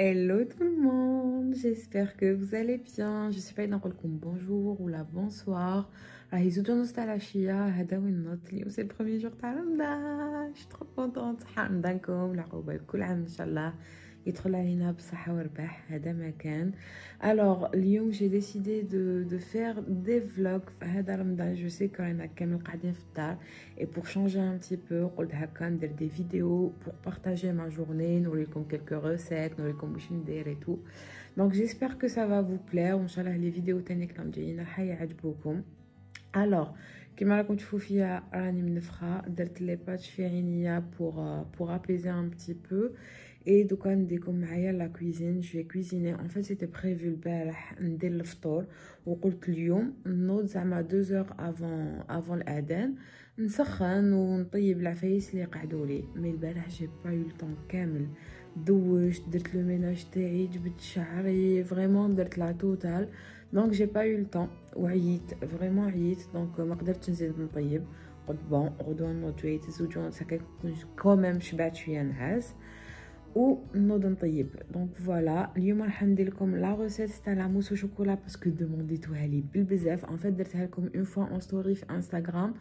Hello tout le monde, j'espère que vous allez bien. Je sais pas إذا نقول لكم bonjour ولا bonsoir. راهي زوج ونص تاع العشية هذا وين نوض اليوم سي البروميي جور تاع رمضان شي ترو كونطونت رمضانكم العقوبة كل عام ان شاء الله يدخل علينا بالصحة والربح هذا ما كان الوغ اليوم جي ديسيدي دو دو فير دي فلوغ في هذا رمضان جو سي كاينة كامل قاعدين في الدار اي بور شونجي ان بتي بو قلت هكا ندير دي فيديو بور بارطاجي ما جورني نوريكم كيلكو ريسيت نوريكم واش ندير اي تو دونك جيسبر كو سا فا فو بلير وان شاء الله لي فيديو تاني كلام جايين حيعجبوكم الوغ كيما راكم تشوفوا فيا راني منفخه درت لي باتش في عينيا بور بور ابيزي ان بتي بو اي دوكا نديكم معايا لا كويزين جو كويزيني ان فيت سيتي بريفو البارح ندير الفطور وقلت اليوم نوض زعما دو زور افون افون الاذان نسخن ونطيب العفايس اللي قعدوا لي مي البارح جي با يو طون كامل دوشت درت لو ميناج تاعي جبت شعري فريمون درت لا توتال دونك جي با يو طون وعييت فريمون عييت دونك ما قدرتش نزيد نطيب قلت بون غدوه نوض شويه زوج ونص هكا كون كوميم شبعت شويه نعاس ونوض نطيب دونك فوالا اليوم راح ندير لكم لا روسيت تاع لا موس شوكولا باسكو دومونديتوها لي بالبزاف ان فيت درتها لكم اون فوا اون ستوري في انستغرام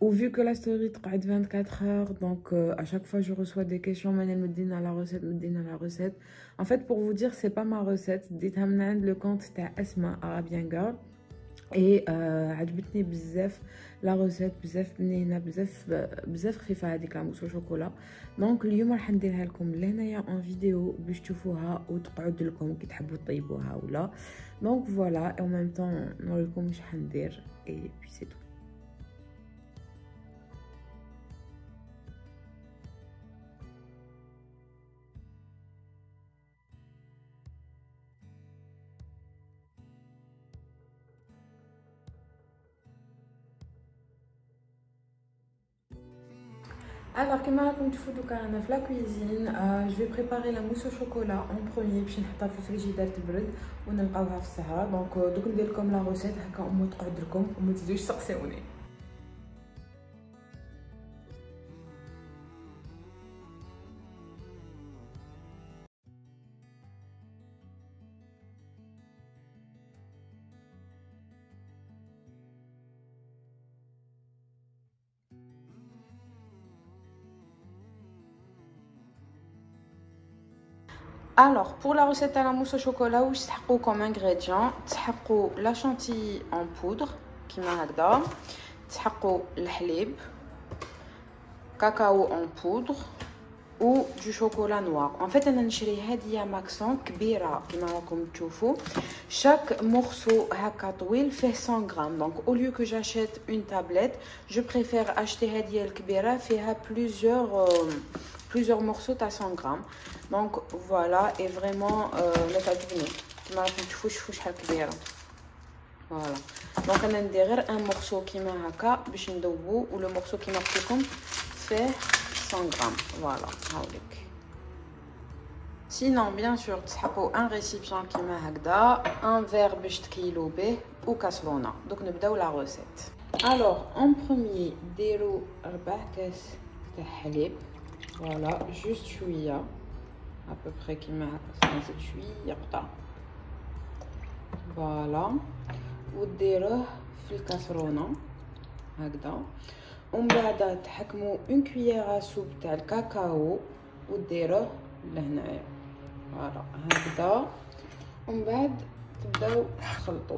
Ou vu que la story تقعد 24 heures, donc euh, à chaque fois je reçois des questions, Manel me dit la recette, me dit la recette. En fait, pour vous dire, c'est pas ma recette. Dites le compte تاع Asma Arabian Girl. Et euh, عجبتني بزاف la recette بزاف بنينه بزاف بزاف خفيفة هذيك la mousse chocolat donc اليوم راح نديرها لكم لهنايا en vidéo باش تشوفوها وتقعد لكم كي تحبوا تطيبوها ولا. donc voilà, au même temps نوريكم واش حندير et puis c'est tout Alors, que la cuisine euh, Je vais préparer la mousse au chocolat en premier, puis je vais mettre le frigidaire de brûle, et je vais mettre le Donc, je vais vous donner la recette, je vais vous montrer comment vous allez Alors, pour la recette à la mousse au chocolat, vous avez comme ingrédient la chantilly en poudre, qui m'a le halib, cacao en poudre ou du chocolat noir. En fait, on a هذه maxon كبيرة كما راكم تشوفوا. Chaque morceau هكا طويل fait 100 grammes. Donc, au lieu que j'achète une tablette, je préfère acheter هذه الكبيرة فيها plusieurs euh, plusieurs morceaux, tu as 100 grammes. Donc voilà, et vraiment, euh, la tadouni. Tu m'as fait fouche. Voilà. Donc on a derrière un morceau qui m'a 100 grammes. Voilà, Sinon, bien sûr, tu as un récipient qui m'a un verre ou. Donc nous avons la recette. Alors, en premier, de. حليب فوالا جوست شويه ابوبخي كيما هكا نزيد شويه قطع فوالا وديروه في الكاسرونه هكذا ومن بعد تحكموا اون كويير سوب تاع الكاكاو وديروه لهنايا فوالا هكذا ومن بعد تبداو تخلطوا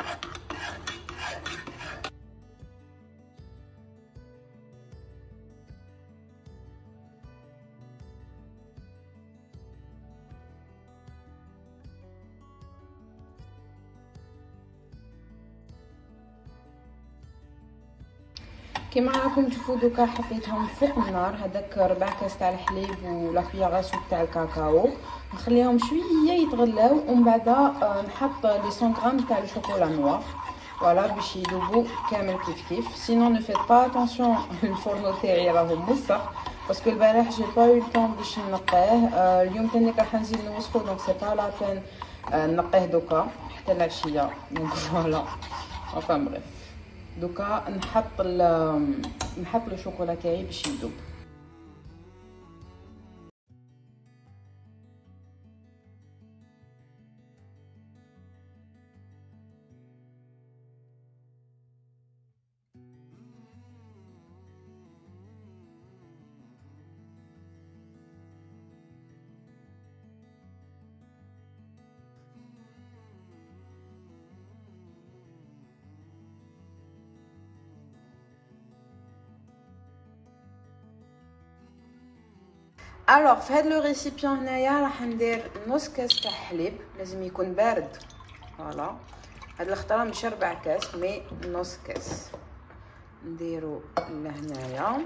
كيما راكم تشوفوا دوكا حطيتهم فوق النار هذاك ربع كاس تاع الحليب ولا cuillère à soupe تاع الكاكاو. نخليهم شوية يتغلاو ومن بعد آه، نحط لي 100 غرام تاع ال chocolat noir voilà باش يذوبوا كامل كيف كيف. sinon ne faites pas attention الفورنو تاعي راهو موسخ parce que البارح j'ai pas eu le temps باش نقيه. آه، اليوم تاني راح نزيد نوسخو donc c'est pas la peine نقيه دوكا. حتى العشية. donc voilà enfin bref. دوكا نحط نحط الشوكولا تاعي باش يذوب Alors في هذا le récipient هنايا راح ندير نص كاس تاع حليب لازم يكون بارد. voilà هاد الخطرة مش ربع كاس mais نص كاس. نديرو لهنايا.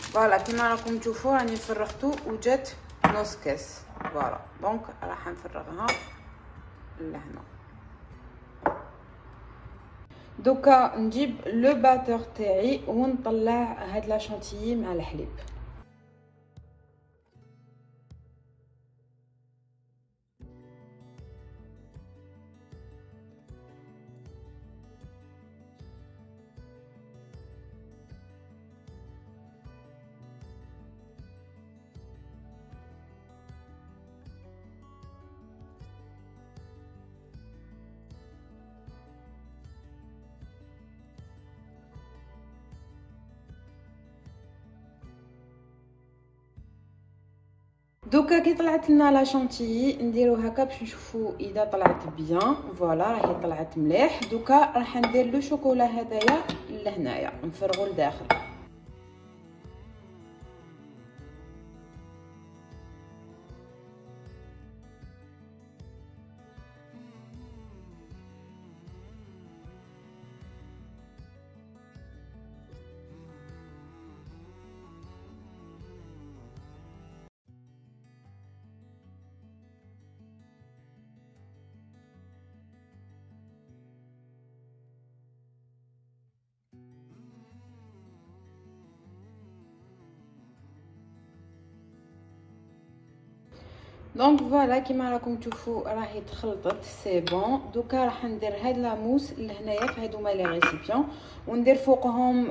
فوالا كيما راكم تشوفوا راني فرغتو وجات نص كاس voilà donc راح نفرغها لهنا. دوكا نجيب le batteur تاعي ونطلع هاد la chantilly مع الحليب. دوكا كي طلعت لنا la chantilly نديرو هكا باش نشوفو إذا طلعت bien. voilà راهي طلعت مليح. دوكا راح ندير le chocolat هدايا لهنايا نفرغو لداخل. donc voilà كيما راكم تشوفوا راهي تخلطت c'est bon دوكا راح ندير هاد la mousse لهنايا في هادوما les récipients وندير فوقهم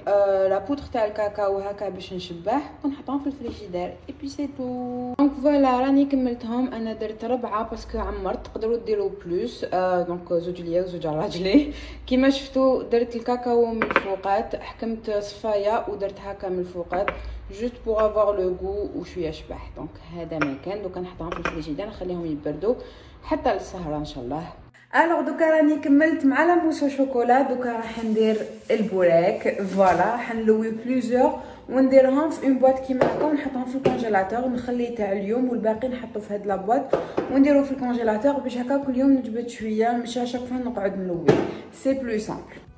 la poudre تاع الكاكاو هكا باش نشبح ونحطهم في ال frigidaire et puis c'est tout donc voilà راني كملتهم أنا درت ربعه parce que عمرت تقدروا ديروا plus دونك زوج ليا وزوج على راجلي كيما شفتوا درت الكاكاو من الفوقات حكمت صفايه ودرت هكا من الفوقات juste pour avoir le goût وشويه شبح donc هذا ما كان دوكا نحطهم في الفريجيدير. نخليهم يبردوا حتى للسهرة إن شاء الله. Alors دوكا راني كملت مع la mousse chocolat. دوكا راح ندير البوراك voilà راح نلوي plusieurs ونديرهم في une boîte كيما هكا ونحطهم في ال congélateur ونخلي تاع اليوم. والباقي نحطو في هاد la boîte ونديرو في ال congélateur باش هكا كل يوم نجبد شوية. ماشي chaque fois نقعد نلوي. c'est plus simple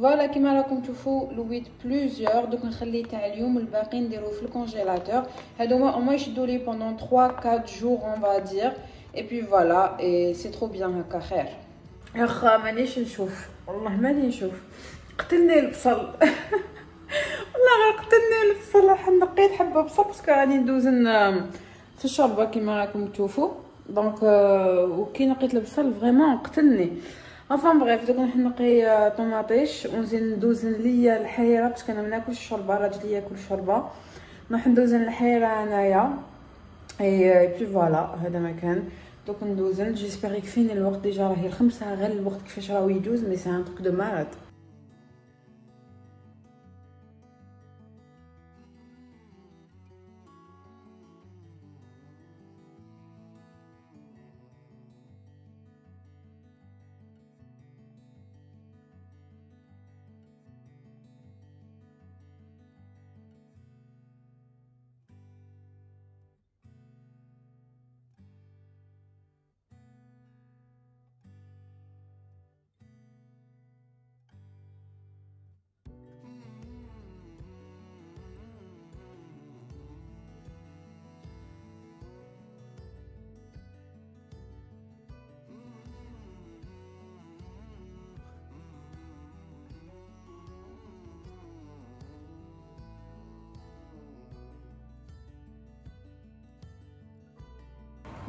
فوالا كيما راكم تشوفوا لويت بلوزيور دوك نخلي تاع اليوم الباقي نديرو في الكونجيلاتور هادوما او موان يشدو لي بوندون 3 4 جور اون فا دير اي بي فوالا اي سي ترو بيان هكا خير اخا مانيش نشوف والله ماني نشوف قتلني البصل والله غير قتلني البصل راح نقيت حبه بصل باسكو راني ندوزن في الشوربه كيما راكم تشوفوا دونك وكي نقيت البصل فريمون قتلني افان بغيف دوك راح نقي طوماطيش ونزيد ندوزن ليا الحريره parce que أنا ما الشوربه راجلي ياكل الشوربه نروح ندوزن الحريره انايا et puis voilà هذا ما كان دوك ندوزن j'espère يكفيني الوقت déjà راهي الخمسه غير الوقت كيفاش راهو يدوز mais c'est un de malade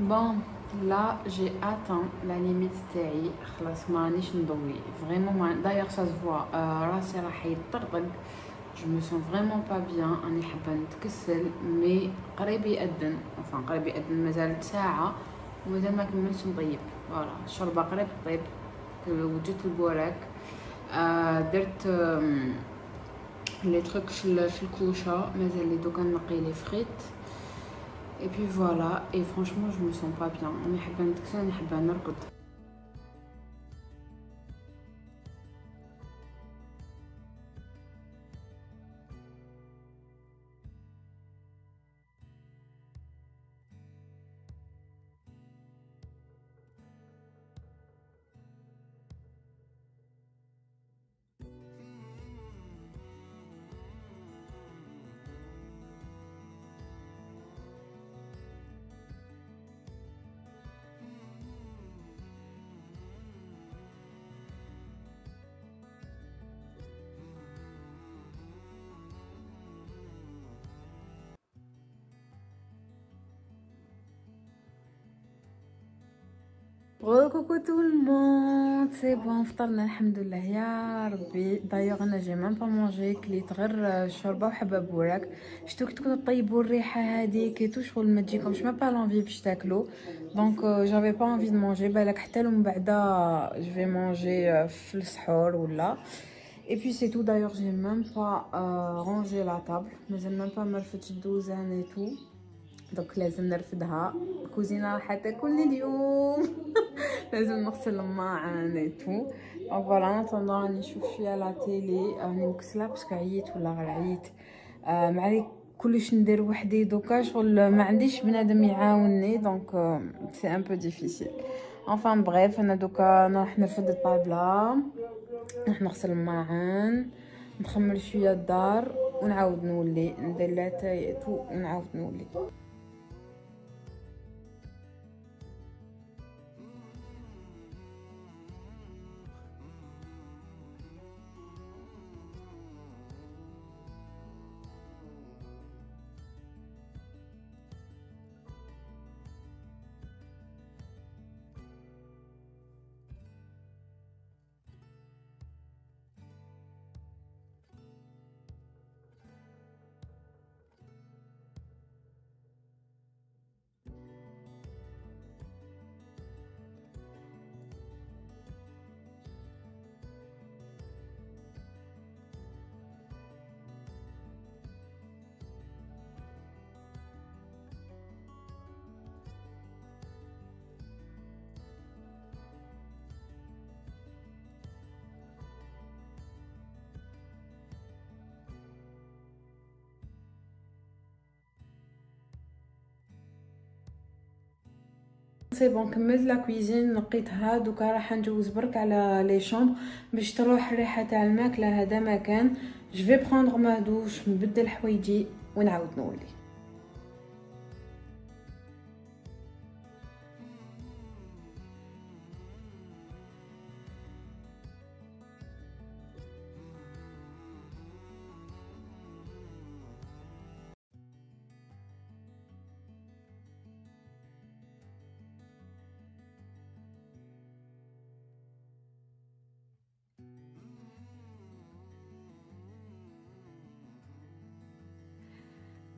Bon, là j'ai atteint la limite تاعي خلاص ما رانيش نضوي. Vraiment ما se voit. Euh, راسي راح يطرطق je me sens vraiment pas bien. راني حابة نتكسل. mais قريب يأذن. Enfin قريب يأذن. مازال ساعة. ومازال ما كملتش نطيب voilà الشوربه قريب طيب. وجدت البوراك آه درت les trucs في الكوشة. مازال لي دوكا نقي les frites. Et puis voilà, et franchement, je me sens pas bien. On est coucou tout le monde c'est bon فطرنا الحمد لله يا ربي دايوغ أنا j'ai même pas mangé كليت غير الشوربه وحبه بوراك شتو تكونوا طيبوا الريحه هذيك تو شغل ما تجيكمش ما pas l'envie باش تاكلوا donc j'avais pas envie de manger بالك حتى لو من بعدا je vais manger في السحور ولا et puis c'est tout d'ailleurs j'ai même pas rangé la table مازال même pas رفدت الدوزان et tout donc لازم نرفدها. الكوزينة راح تاكل اليوم. لازم نغسل الماعن et tout voilà أنا راني نشوف شوية la télé راني مكسله parce que عييت ولا غير عييت كلش ندير وحدي دوكا. شغل ما عنديش بنادم يعاونني donc c'est un peu difficile enfin bref أنا دوكا راح نرفد الطابلة. راح نغسل الماعن. نخمر شوية الدار ونعاود نولي. ندير لاتاي ونعاود نولي. c'est bon كملت la cuisine نقيتها دوكا راح نجوز برك على les chambres باش تروح الريحة تاع الماكله هذا مكان je vais prendre ma douche نبدل حوايجي ونعاود نولي.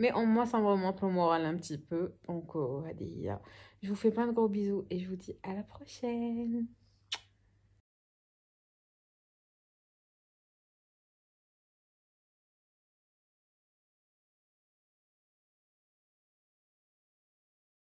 Mais au moins, ça me remonte le moral un petit peu. Donc, euh, je vous fais plein de gros bisous et je vous dis à la prochaine.